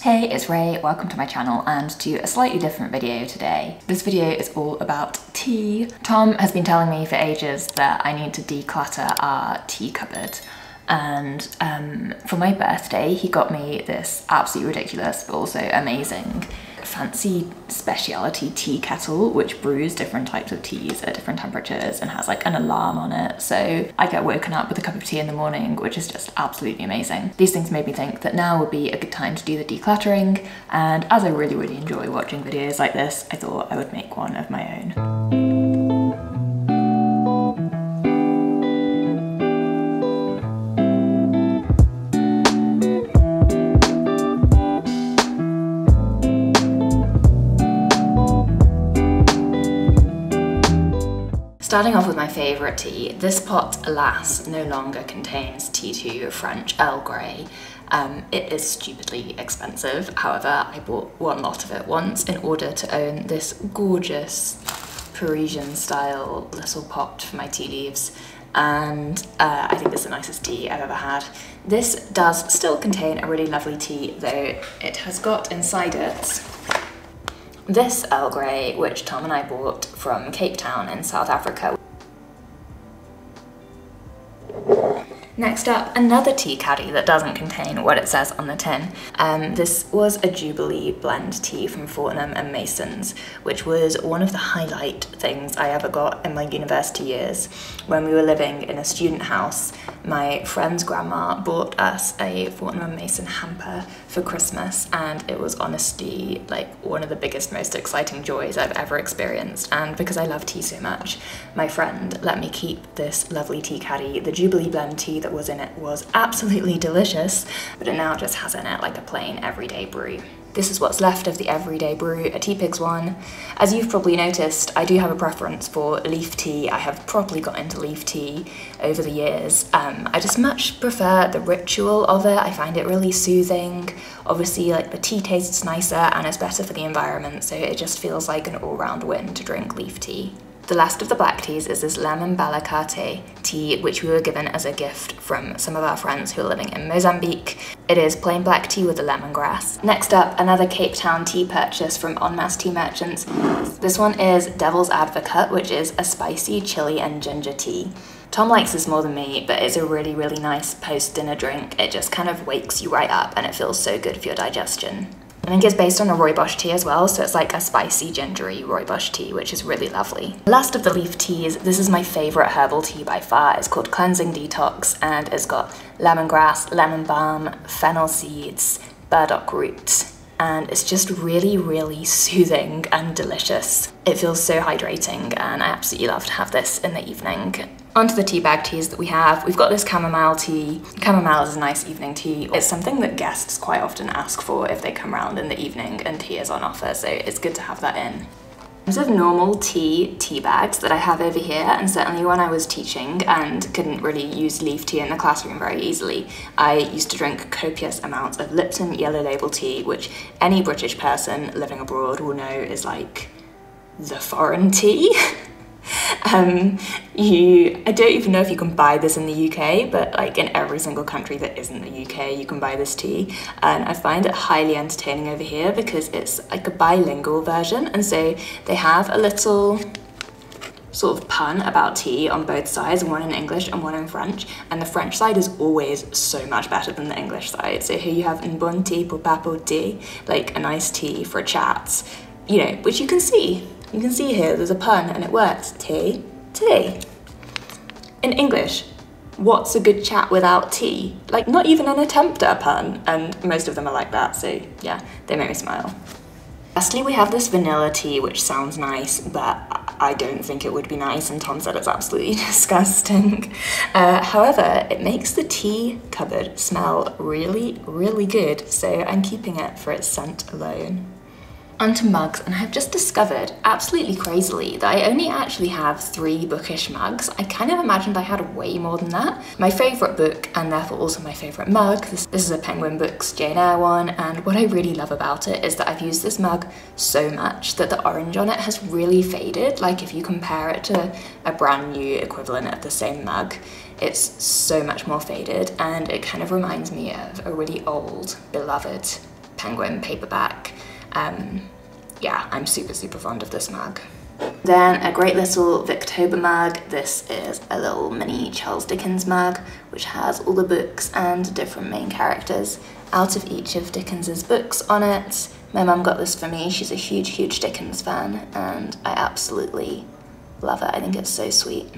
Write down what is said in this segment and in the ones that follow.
Hey, it's Rae, welcome to my channel and to a slightly different video today. This video is all about tea. Tom has been telling me for ages that I need to declutter our tea cupboard and um, for my birthday he got me this absolutely ridiculous but also amazing fancy specialty tea kettle which brews different types of teas at different temperatures and has like an alarm on it so I get woken up with a cup of tea in the morning which is just absolutely amazing. These things made me think that now would be a good time to do the decluttering and as I really really enjoy watching videos like this I thought I would make one of my own. Starting off with my favourite tea, this pot, alas, no longer contains T2 French Earl Grey. Um, it is stupidly expensive, however, I bought one lot of it once in order to own this gorgeous Parisian style little pot for my tea leaves and uh, I think this is the nicest tea I've ever had. This does still contain a really lovely tea though it has got inside it this Earl Grey, which Tom and I bought from Cape Town in South Africa. Next up, another tea caddy that doesn't contain what it says on the tin. Um, this was a Jubilee blend tea from Fortnum and Masons, which was one of the highlight things I ever got in my university years. When we were living in a student house, my friend's grandma bought us a Fortnum and Mason hamper for Christmas, and it was honestly like one of the biggest, most exciting joys I've ever experienced. And because I love tea so much, my friend let me keep this lovely tea caddy, the Jubilee blend tea that was in it was absolutely delicious, but it now just has in it like a plain everyday brew. This is what's left of the everyday brew, a Teapigs one. As you've probably noticed, I do have a preference for leaf tea. I have properly got into leaf tea over the years. Um, I just much prefer the ritual of it. I find it really soothing. Obviously, like the tea tastes nicer and it's better for the environment, so it just feels like an all-round win to drink leaf tea. The last of the black teas is this lemon balakate tea, which we were given as a gift from some of our friends who are living in Mozambique. It is plain black tea with the lemongrass. Next up, another Cape Town tea purchase from En Masse Tea Merchants. This one is Devil's Advocate, which is a spicy chili and ginger tea. Tom likes this more than me, but it's a really, really nice post-dinner drink. It just kind of wakes you right up and it feels so good for your digestion. I think it's based on a rooibos tea as well, so it's like a spicy, gingery rooibos tea, which is really lovely. Last of the leaf teas, this is my favourite herbal tea by far. It's called Cleansing Detox, and it's got lemongrass, lemon balm, fennel seeds, burdock root, and it's just really, really soothing and delicious. It feels so hydrating, and I absolutely love to have this in the evening. Onto the tea bag teas that we have. We've got this chamomile tea. Chamomile is a nice evening tea. It's something that guests quite often ask for if they come around in the evening and tea is on offer, so it's good to have that in. Terms of normal tea tea bags that I have over here, and certainly when I was teaching and couldn't really use leaf tea in the classroom very easily, I used to drink copious amounts of Lipton Yellow Label tea, which any British person living abroad will know is like the foreign tea. Um, you, I don't even know if you can buy this in the UK, but like in every single country that isn't the UK, you can buy this tea. And I find it highly entertaining over here because it's like a bilingual version. And so they have a little sort of pun about tea on both sides, one in English and one in French. And the French side is always so much better than the English side. So here you have un bon tea pour papoter, like a nice tea for chats, you know, which you can see you can see here there's a pun and it works. Tea, tea. In English, what's a good chat without tea? Like not even an attempt at a pun and most of them are like that so yeah, they make me smile. Lastly we have this vanilla tea which sounds nice but I don't think it would be nice and Tom said it's absolutely disgusting. Uh, however, it makes the tea cupboard smell really, really good so I'm keeping it for its scent alone onto mugs and I've just discovered, absolutely crazily, that I only actually have three bookish mugs. I kind of imagined I had way more than that. My favourite book and therefore also my favourite mug, this, this, is a Penguin Books Jane Eyre one and what I really love about it is that I've used this mug so much that the orange on it has really faded. Like if you compare it to a brand new equivalent of the same mug, it's so much more faded and it kind of reminds me of a really old, beloved penguin paperback. Um, yeah, I'm super, super fond of this mug. Then a great little Victober mug. This is a little mini Charles Dickens mug, which has all the books and different main characters out of each of Dickens's books on it. My mum got this for me. She's a huge, huge Dickens fan, and I absolutely love it. I think it's so sweet.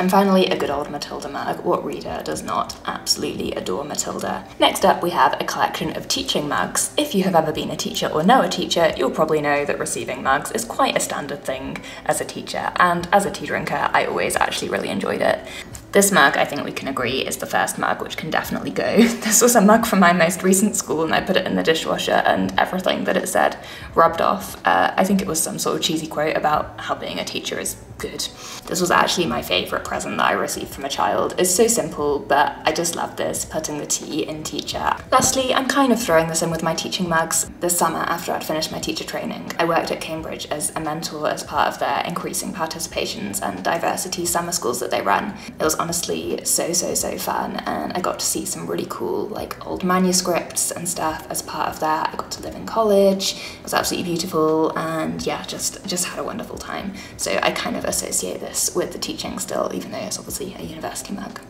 And finally, a good old Matilda mug. What reader does not absolutely adore Matilda? Next up, we have a collection of teaching mugs. If you have ever been a teacher or know a teacher, you'll probably know that receiving mugs is quite a standard thing as a teacher, and as a tea drinker, I always actually really enjoyed it. This mug, I think we can agree, is the first mug, which can definitely go. This was a mug from my most recent school, and I put it in the dishwasher, and everything that it said rubbed off. Uh, I think it was some sort of cheesy quote about how being a teacher is good. This was actually my favourite present that I received from a child. It's so simple, but I just love this, putting the tea in teacher. Lastly, I'm kind of throwing this in with my teaching mugs. This summer, after I'd finished my teacher training, I worked at Cambridge as a mentor as part of their increasing participations and diversity summer schools that they run. It was honestly so, so, so fun, and I got to see some really cool, like, old manuscripts and stuff as part of that. I got to live in college. It was absolutely beautiful, and yeah, just, just had a wonderful time. So I kind of associate this with the teaching still, even though it's obviously a university mug.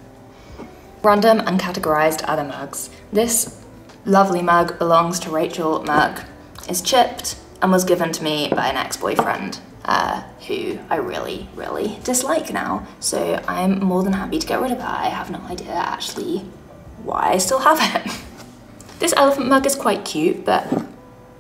Random uncategorized other mugs. This lovely mug belongs to Rachel Mug. It's chipped and was given to me by an ex-boyfriend uh, who I really, really dislike now. So I'm more than happy to get rid of it. I have no idea actually why I still have it. this elephant mug is quite cute, but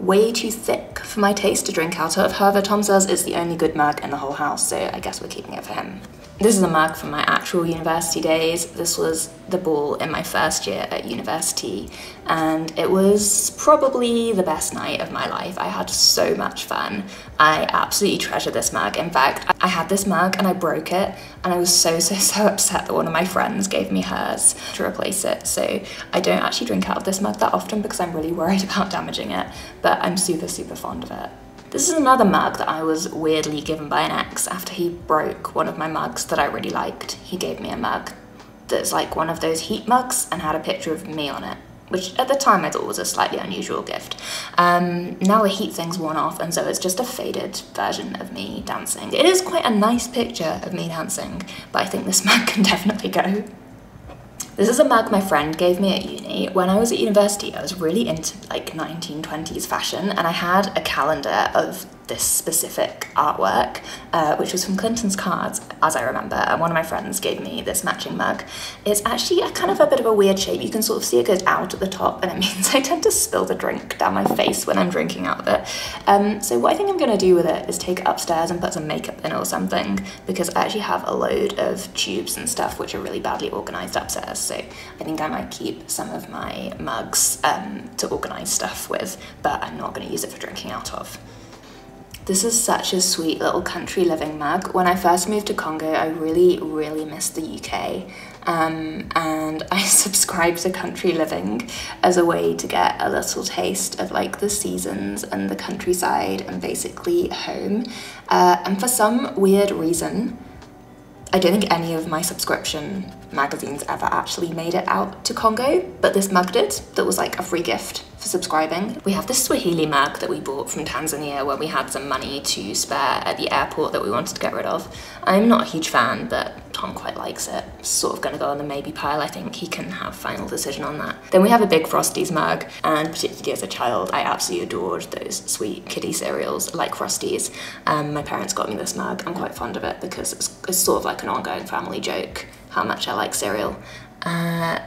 way too thick for my taste to drink out of. However, Tom says it's the only good mug in the whole house, so I guess we're keeping it for him. This is a mug from my actual university days. This was the ball in my first year at university, and it was probably the best night of my life. I had so much fun. I absolutely treasure this mug. In fact, I had this mug and I broke it, and I was so, so, so upset that one of my friends gave me hers to replace it. So I don't actually drink out of this mug that often because I'm really worried about damaging it, but I'm super, super fond of it. This is another mug that I was weirdly given by an ex after he broke one of my mugs that I really liked. He gave me a mug that's like one of those heat mugs and had a picture of me on it which at the time I thought was a slightly unusual gift. Um, now the heat thing's worn off and so it's just a faded version of me dancing. It is quite a nice picture of me dancing, but I think this mug can definitely go. This is a mug my friend gave me at uni. When I was at university, I was really into like 1920s fashion and I had a calendar of this specific artwork, uh, which was from Clinton's cards, as I remember, and one of my friends gave me this matching mug. It's actually a kind of a bit of a weird shape. You can sort of see it goes out at the top, and it means I tend to spill the drink down my face when I'm drinking out of it. Um, so what I think I'm gonna do with it is take it upstairs and put some makeup in it or something, because I actually have a load of tubes and stuff which are really badly organized upstairs. So I think I might keep some of my mugs um, to organize stuff with, but I'm not gonna use it for drinking out of. This is such a sweet little country living mug. When I first moved to Congo, I really, really missed the UK. Um, and I subscribed to Country Living as a way to get a little taste of like the seasons and the countryside and basically home. Uh, and for some weird reason, I don't think any of my subscription magazines ever actually made it out to Congo, but this mug did, that was like a free gift for subscribing. We have this Swahili mug that we bought from Tanzania where we had some money to spare at the airport that we wanted to get rid of. I'm not a huge fan, but Tom quite likes it. Sort of gonna go on the maybe pile, I think he can have final decision on that. Then we have a big Frosties mug, and particularly as a child, I absolutely adored those sweet kiddie cereals like Frosties. Um, my parents got me this mug. I'm quite fond of it because it's, it's sort of like an ongoing family joke how much I like cereal. Uh,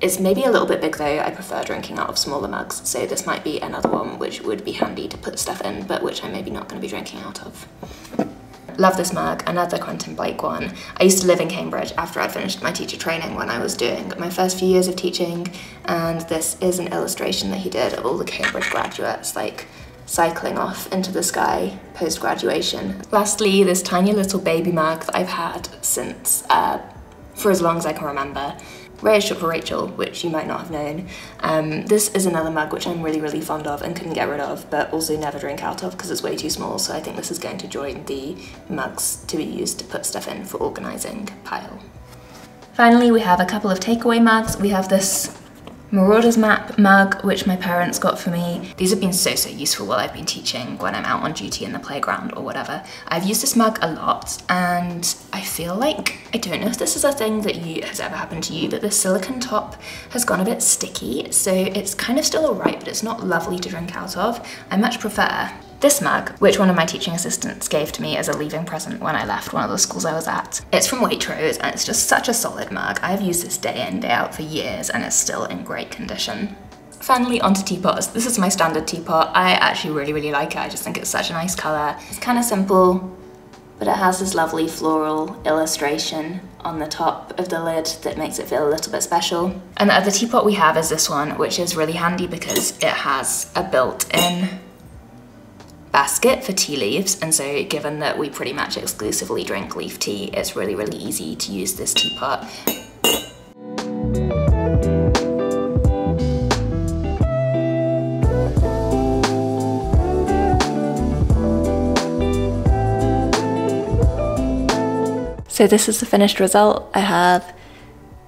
it's maybe a little bit big though, I prefer drinking out of smaller mugs, so this might be another one which would be handy to put stuff in, but which I'm maybe not going to be drinking out of. Love this mug, another Quentin Blake one. I used to live in Cambridge after I'd finished my teacher training when I was doing my first few years of teaching, and this is an illustration that he did of all the Cambridge graduates, like cycling off into the sky post-graduation. Lastly, this tiny little baby mug that I've had since uh, for as long as I can remember. Rae is short for Rachel, which you might not have known. Um, this is another mug which I'm really, really fond of and couldn't get rid of, but also never drink out of because it's way too small, so I think this is going to join the mugs to be used to put stuff in for organising pile. Finally, we have a couple of takeaway mugs. We have this Marauders map mug, which my parents got for me. These have been so, so useful while I've been teaching when I'm out on duty in the playground or whatever. I've used this mug a lot and I feel like, I don't know if this is a thing that you, has ever happened to you, but the silicone top has gone a bit sticky. So it's kind of still all right, but it's not lovely to drink out of. I much prefer this mug, which one of my teaching assistants gave to me as a leaving present when I left one of the schools I was at. It's from Waitrose and it's just such a solid mug. I've used this day in, day out for years and it's still in great condition. Finally onto teapots. This is my standard teapot. I actually really, really like it. I just think it's such a nice colour. It's kind of simple, but it has this lovely floral illustration on the top of the lid that makes it feel a little bit special. And the other teapot we have is this one, which is really handy because it has a built-in basket for tea leaves and so given that we pretty much exclusively drink leaf tea it's really really easy to use this teapot. So this is the finished result. I have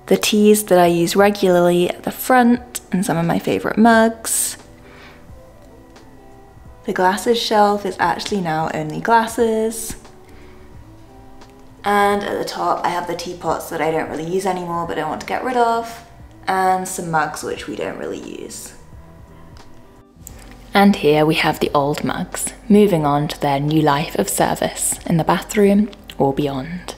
the teas that I use regularly at the front and some of my favourite mugs. The glasses shelf is actually now only glasses. And at the top I have the teapots that I don't really use anymore but I want to get rid of. And some mugs which we don't really use. And here we have the old mugs, moving on to their new life of service in the bathroom or beyond.